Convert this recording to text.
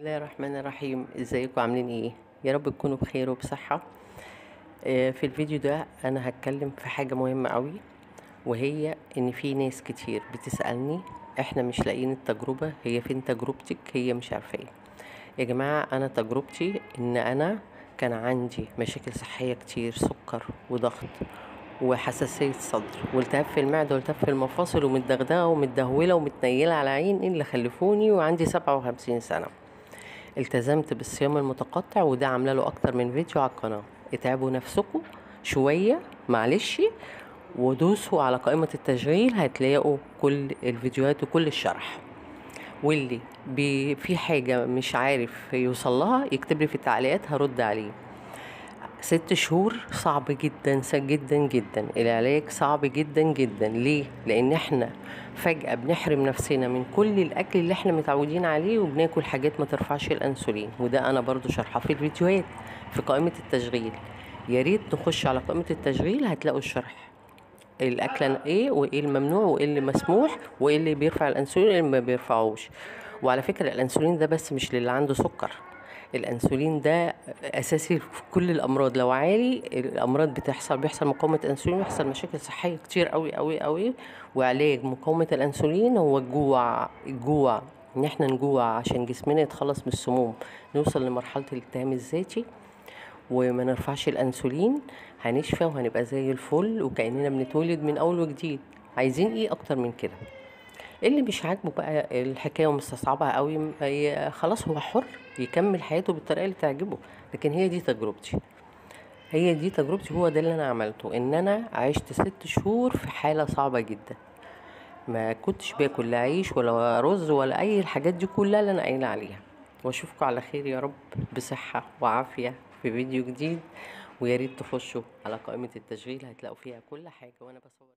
الله الرحمن الرحيم. إزيكم؟ عاملين إيه؟ يا رب تكونوا بخير وبصحة. آه، في الفيديو ده أنا هتكلم في حاجة مهمة قوي وهي إن في ناس كتير بتسألني إحنا مش لاقيين التجربة هي فين تجربتك؟ هي مش عارفة إيه. يا جماعة أنا تجربتي إن أنا كان عندي مشاكل صحية كتير سكر وضغط وحساسية صدر والتهاب في المعدة والتهاب في المفاصل ومتدغدغة ومتدهولة ومتنيلة على عين اللي خلفوني وعندي سبعة وخمسين سنة. التزمت بالصيام المتقطع وده عامله له أكتر من فيديو على القناة. اتعبوا نفسكم شوية معلش ودوسوا على قائمة التشغيل هتلاقوا كل الفيديوهات وكل الشرح. واللي في حاجة مش عارف يوصل لها يكتب لي في التعليقات هرد عليه. ست شهور صعب جدا جدا جدا. العلاج صعب جدا جدا. ليه؟ لأن إحنا فجأة بنحرم نفسنا من كل الأكل اللي إحنا متعودين عليه وبناكل حاجات ما ترفعش الأنسولين. وده أنا برضو شرحه في الفيديوهات في قائمة التشغيل. يا ريت نخش على قائمة التشغيل هتلاقوا الشرح. الأكل إيه وإيه الممنوع وإيه اللي مسموح وإيه اللي بيرفع الأنسولين وإيه اللي ما بيرفعوش. وعلى فكرة الأنسولين ده بس مش للي عنده سكر. الأنسولين ده أساسي في كل الأمراض. لو عالي الأمراض بتحصل بيحصل مقاومة أنسولين بيحصل مشاكل صحية كتير قوي قوي قوي وعلاج. مقاومة الأنسولين هو الجوع الجوع إن إحنا نجوع عشان جسمنا يتخلص من السموم. نوصل لمرحلة الالتهام الذاتي وما نرفعش الأنسولين هنشفى وهنبقى زي الفل وكأننا بنتولد من أول وجديد. عايزين إيه؟ أكتر من كده. اللي مش عاجبه بقى الحكاية ومستصعبها قوي؟ خلاص هو حر يكمل حياته بالطريقة اللي تعجبه لكن هي دي تجربتي. هي دي تجربتي هو ده اللي أنا عملته إن أنا عشت ست شهور في حالة صعبة جدا. ما كنتش باكل لا عيش ولا رز ولا أي الحاجات دي كلها اللي أنا قايلة عليها. وأشوفكم على خير يا رب بصحة وعافية في فيديو جديد ويا ريت تخشوا على قائمة التشغيل هتلاقوا فيها كل حاجة وأنا بصور